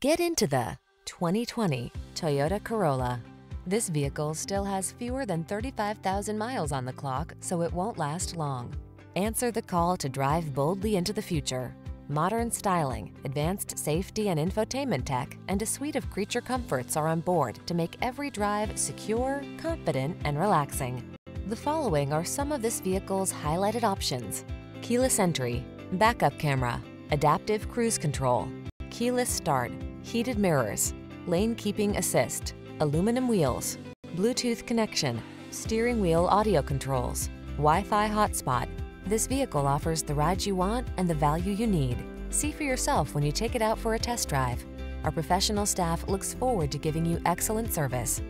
Get into the 2020 Toyota Corolla. This vehicle still has fewer than 35,000 miles on the clock, so it won't last long. Answer the call to drive boldly into the future. Modern styling, advanced safety and infotainment tech, and a suite of creature comforts are on board to make every drive secure, confident, and relaxing. The following are some of this vehicle's highlighted options. Keyless entry, backup camera, adaptive cruise control, keyless start, heated mirrors, lane keeping assist, aluminum wheels, Bluetooth connection, steering wheel audio controls, Wi-Fi hotspot. This vehicle offers the ride you want and the value you need. See for yourself when you take it out for a test drive. Our professional staff looks forward to giving you excellent service.